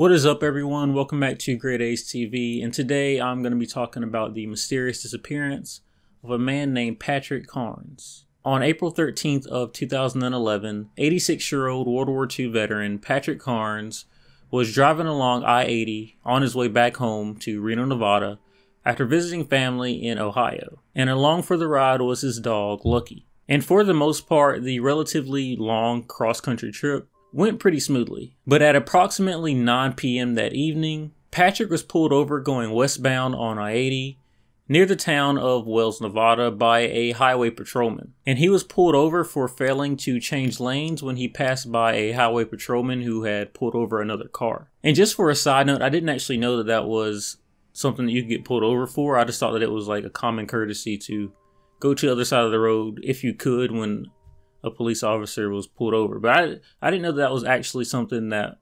What is up, everyone? Welcome back to GrayDays TV, and today I'm going to be talking about the mysterious disappearance of a man named Patrick Carnes. On April 13th of 2011, 86-year-old World War II veteran Patrick Carnes was driving along I-80 on his way back home to Reno, Nevada, after visiting family in Ohio, and along for the ride was his dog Lucky. And for the most part, the relatively long cross-country trip went pretty smoothly. But at approximately 9 p.m. that evening, Patrick was pulled over going westbound on I 80 near the town of Wells, Nevada by a highway patrolman. And he was pulled over for failing to change lanes when he passed by a highway patrolman who had pulled over another car. And just for a side note, I didn't actually know that that was something that you could get pulled over for. I just thought that it was like a common courtesy to go to the other side of the road if you could when a police officer was pulled over. But I, I didn't know that, that was actually something that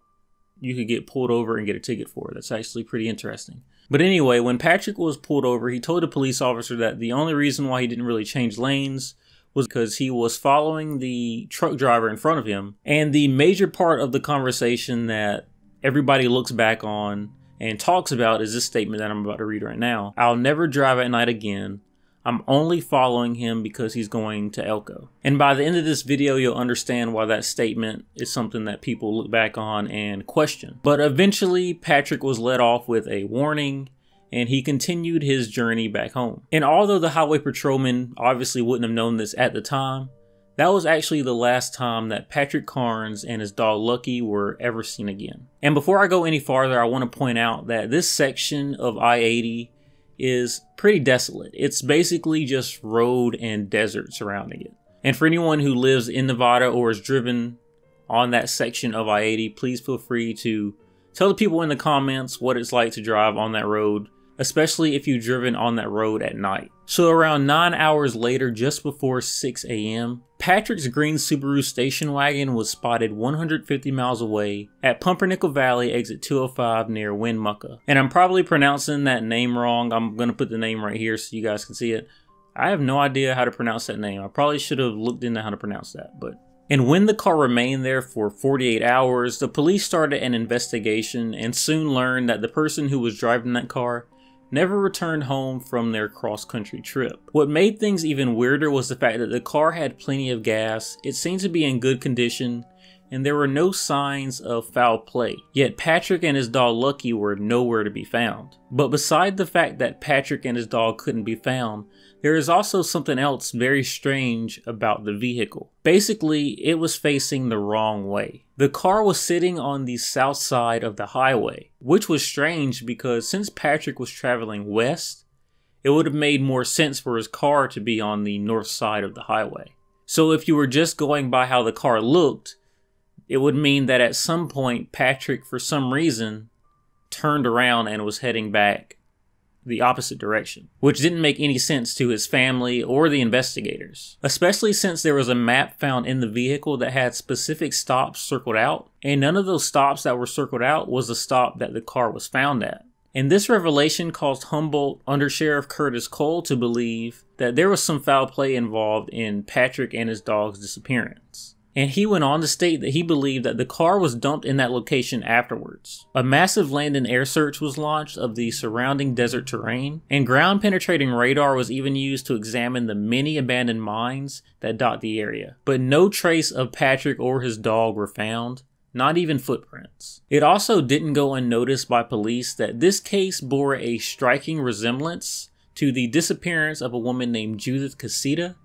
you could get pulled over and get a ticket for. That's actually pretty interesting. But anyway, when Patrick was pulled over, he told the police officer that the only reason why he didn't really change lanes was because he was following the truck driver in front of him. And the major part of the conversation that everybody looks back on and talks about is this statement that I'm about to read right now. I'll never drive at night again. I'm only following him because he's going to Elko. And by the end of this video, you'll understand why that statement is something that people look back on and question. But eventually, Patrick was let off with a warning and he continued his journey back home. And although the highway patrolman obviously wouldn't have known this at the time, that was actually the last time that Patrick Carnes and his dog Lucky were ever seen again. And before I go any farther, I want to point out that this section of I 80 is pretty desolate. It's basically just road and desert surrounding it. And for anyone who lives in Nevada or is driven on that section of I 80, please feel free to tell the people in the comments what it's like to drive on that road especially if you've driven on that road at night. So around 9 hours later, just before 6 a.m., Patrick's green Subaru station wagon was spotted 150 miles away at Pumpernickel Valley exit 205 near Winnemucca. And I'm probably pronouncing that name wrong. I'm going to put the name right here so you guys can see it. I have no idea how to pronounce that name. I probably should have looked into how to pronounce that, but and when the car remained there for 48 hours, the police started an investigation and soon learned that the person who was driving that car never returned home from their cross country trip. What made things even weirder was the fact that the car had plenty of gas, it seemed to be in good condition, and there were no signs of foul play. Yet Patrick and his dog Lucky were nowhere to be found. But beside the fact that Patrick and his dog couldn't be found, there is also something else very strange about the vehicle. Basically, it was facing the wrong way. The car was sitting on the south side of the highway, which was strange because since Patrick was traveling west, it would have made more sense for his car to be on the north side of the highway. So if you were just going by how the car looked, it would mean that at some point Patrick, for some reason, turned around and was heading back the opposite direction, which didn't make any sense to his family or the investigators, especially since there was a map found in the vehicle that had specific stops circled out, and none of those stops that were circled out was the stop that the car was found at. And this revelation caused Humboldt Under Sheriff Curtis Cole to believe that there was some foul play involved in Patrick and his dog's disappearance and he went on to state that he believed that the car was dumped in that location afterwards. A massive land and air search was launched of the surrounding desert terrain, and ground penetrating radar was even used to examine the many abandoned mines that dot the area. But no trace of Patrick or his dog were found, not even footprints. It also didn't go unnoticed by police that this case bore a striking resemblance to the disappearance of a woman named Judith Casita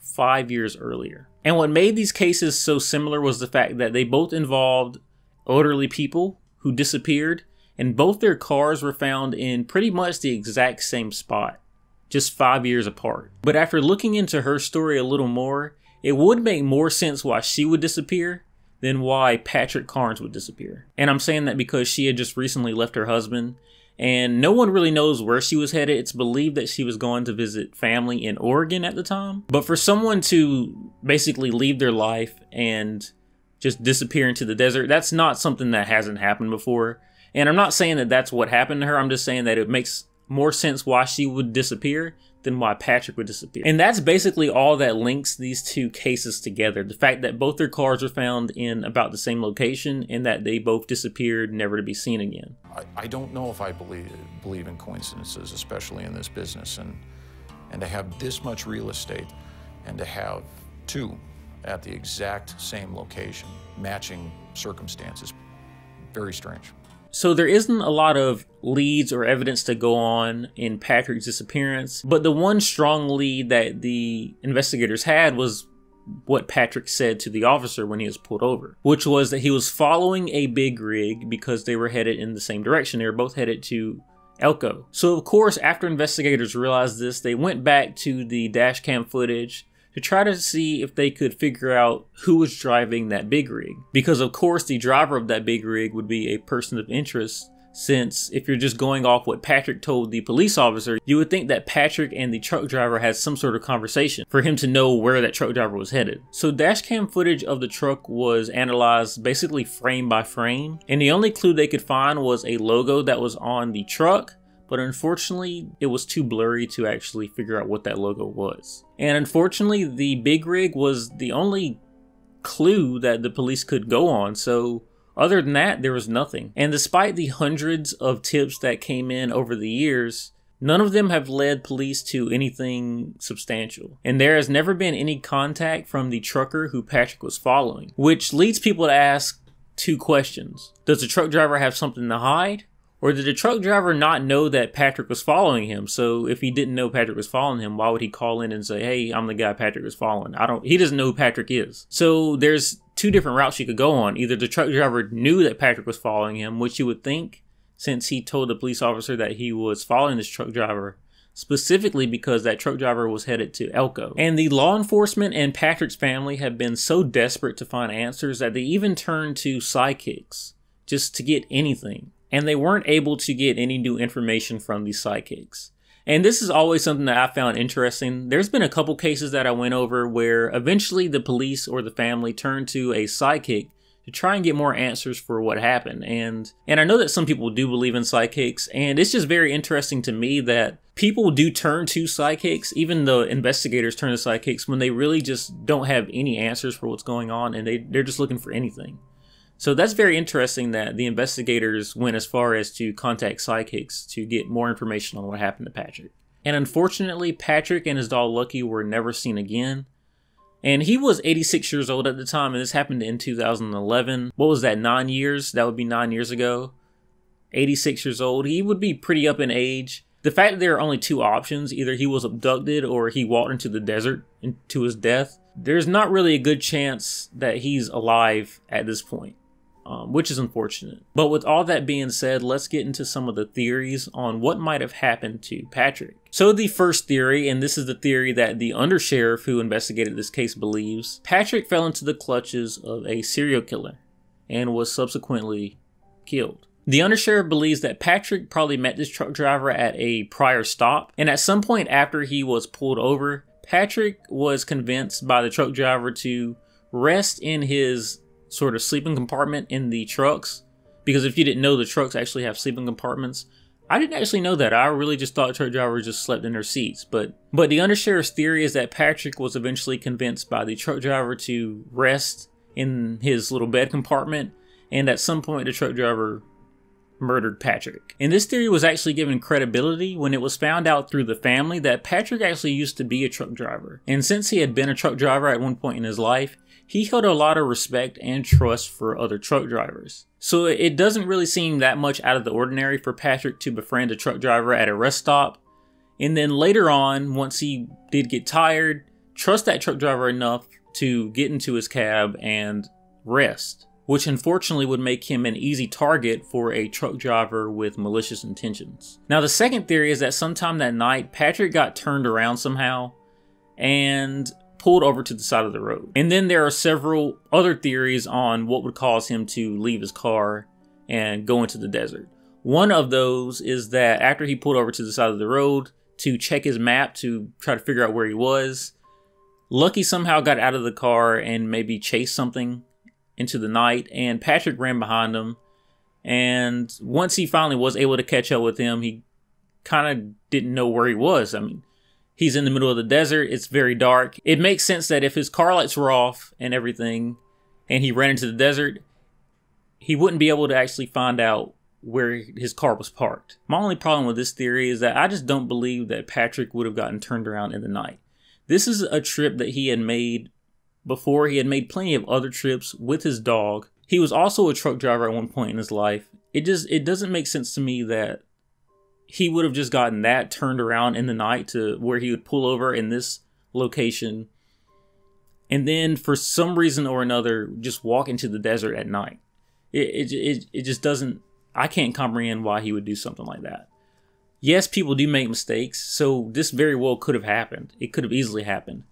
five years earlier. And what made these cases so similar was the fact that they both involved elderly people who disappeared, and both their cars were found in pretty much the exact same spot, just five years apart. But after looking into her story a little more, it would make more sense why she would disappear than why Patrick Carnes would disappear. And I'm saying that because she had just recently left her husband and no one really knows where she was headed. It's believed that she was going to visit family in Oregon at the time. But for someone to basically leave their life and just disappear into the desert, that's not something that hasn't happened before. And I'm not saying that that's what happened to her. I'm just saying that it makes more sense why she would disappear than why Patrick would disappear. And that's basically all that links these two cases together. The fact that both their cars were found in about the same location and that they both disappeared, never to be seen again. I, I don't know if I believe, believe in coincidences, especially in this business. And, and to have this much real estate and to have two at the exact same location, matching circumstances, very strange. So there isn't a lot of leads or evidence to go on in Patrick's disappearance, but the one strong lead that the investigators had was what Patrick said to the officer when he was pulled over, which was that he was following a big rig because they were headed in the same direction. They were both headed to Elko. So, of course, after investigators realized this, they went back to the dash cam footage to try to see if they could figure out who was driving that big rig. Because, of course, the driver of that big rig would be a person of interest. Since if you're just going off what Patrick told the police officer, you would think that Patrick and the truck driver had some sort of conversation for him to know where that truck driver was headed. So dashcam footage of the truck was analyzed basically frame by frame, and the only clue they could find was a logo that was on the truck but unfortunately, it was too blurry to actually figure out what that logo was. And unfortunately, the big rig was the only clue that the police could go on, so other than that, there was nothing. And despite the hundreds of tips that came in over the years, None of them have led police to anything substantial, and there has never been any contact from the trucker who Patrick was following, which leads people to ask two questions. Does the truck driver have something to hide? Or did the truck driver not know that Patrick was following him? So if he didn't know Patrick was following him, why would he call in and say, "Hey, I'm the guy Patrick was following"? I don't. He doesn't know who Patrick is. So there's two different routes you could go on. Either the truck driver knew that Patrick was following him, which you would think, since he told the police officer that he was following this truck driver specifically because that truck driver was headed to Elko. And the law enforcement and Patrick's family have been so desperate to find answers that they even turned to psychics just to get anything and they weren't able to get any new information from these psychics. And this is always something that I found interesting. There's been a couple cases that I went over where eventually the police or the family turned to a psychic to try and get more answers for what happened. And and I know that some people do believe in psychics, and it's just very interesting to me that people do turn to psychics, even the investigators turn to psychics when they really just don't have any answers for what's going on and they, they're just looking for anything. So that's very interesting that the investigators went as far as to contact psychics to get more information on what happened to Patrick. And unfortunately, Patrick and his dog Lucky were never seen again. And he was 86 years old at the time, and this happened in 2011. What was that, nine years? That would be nine years ago. 86 years old. He would be pretty up in age. The fact that there are only two options either he was abducted or he walked into the desert into his death there's not really a good chance that he's alive at this point um, which is unfortunate. But with all that being said, let's get into some of the theories on what might have happened to Patrick. So, the first theory, and this is the theory that the undersheriff who investigated this case believes, Patrick fell into the clutches of a serial killer and was subsequently killed. The undersheriff believes that Patrick probably met this truck driver at a prior stop, and at some point after he was pulled over, Patrick was convinced by the truck driver to rest in his sort of sleeping compartment in the trucks. Because if you didn't know, the trucks actually have sleeping compartments. I didn't actually know that. I really just thought truck drivers just slept in their seats. But but the undersheriff's theory is that Patrick was eventually convinced by the truck driver to rest in his little bed compartment, and at some point the truck driver murdered Patrick. And this theory was actually given credibility when it was found out through the family that Patrick actually used to be a truck driver. And since he had been a truck driver at one point in his life, he held a lot of respect and trust for other truck drivers. So it doesn't really seem that much out of the ordinary for Patrick to befriend a truck driver at a rest stop. And then later on, once he did get tired, trust that truck driver enough to get into his cab and rest which unfortunately would make him an easy target for a truck driver with malicious intentions. Now, the second theory is that sometime that night, Patrick got turned around somehow and pulled over to the side of the road. And then there are several other theories on what would cause him to leave his car and go into the desert. One of those is that after he pulled over to the side of the road to check his map to try to figure out where he was, Lucky somehow got out of the car and maybe chased something into the night, and Patrick ran behind him. And once he finally was able to catch up with him, he kind of didn't know where he was. I mean, He's in the middle of the desert. It's very dark. It makes sense that if his car lights were off and everything, and he ran into the desert, he wouldn't be able to actually find out where his car was parked. My only problem with this theory is that I just don't believe that Patrick would have gotten turned around in the night. This is a trip that he had made before. He had made plenty of other trips with his dog. He was also a truck driver at one point in his life. It just it doesn't make sense to me that he would have just gotten that turned around in the night to where he would pull over in this location and then for some reason or another just walk into the desert at night. It, it, it, it just doesn't I can't comprehend why he would do something like that. Yes, people do make mistakes, so this very well could have happened. It could have easily happened.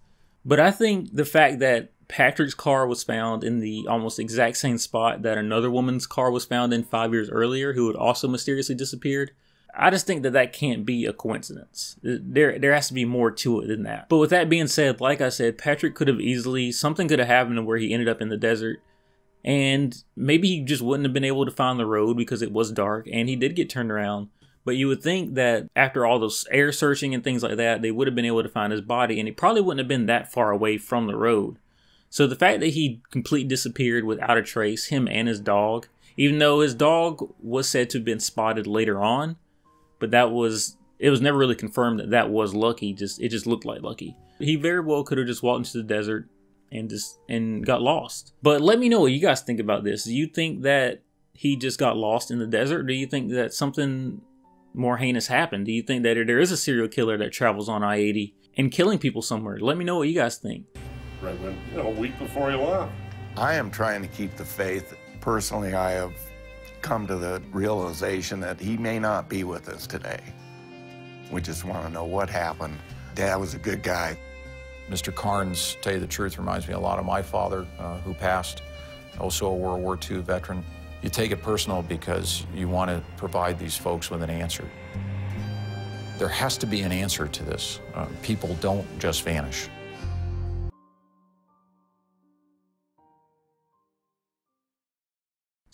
But I think the fact that Patrick's car was found in the almost exact same spot that another woman's car was found in five years earlier, who had also mysteriously disappeared, I just think that that can't be a coincidence. There, there has to be more to it than that. But with that being said, like I said, Patrick could have easily something could have happened where he ended up in the desert and maybe he just wouldn't have been able to find the road because it was dark and he did get turned around but you would think that after all those air searching and things like that they would have been able to find his body and he probably wouldn't have been that far away from the road so the fact that he completely disappeared without a trace him and his dog even though his dog was said to have been spotted later on but that was it was never really confirmed that that was lucky just it just looked like lucky he very well could have just walked into the desert and just and got lost. But let me know what you guys think about this. Do you think that he just got lost in the desert? Do you think that something more heinous happened? Do you think that there is a serial killer that travels on I-80 and killing people somewhere? Let me know what you guys think. Right when you know, a week before he left. I am trying to keep the faith. Personally, I have come to the realization that he may not be with us today. We just want to know what happened. Dad was a good guy. Mr. Carnes, to tell you the truth, reminds me a lot of my father, uh, who passed, also a World War II veteran. You take it personal because you want to provide these folks with an answer. There has to be an answer to this. Uh, people don't just vanish.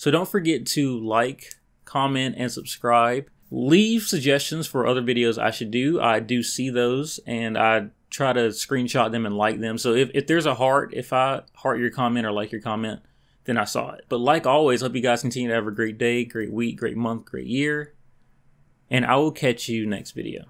So don't forget to like, comment, and subscribe. Leave suggestions for other videos I should do. I do see those and I try to screenshot them and like them. So if, if there's a heart, if I heart your comment or like your comment, then I saw it. But like always, hope you guys continue to have a great day, great week, great month, great year. And I will catch you next video.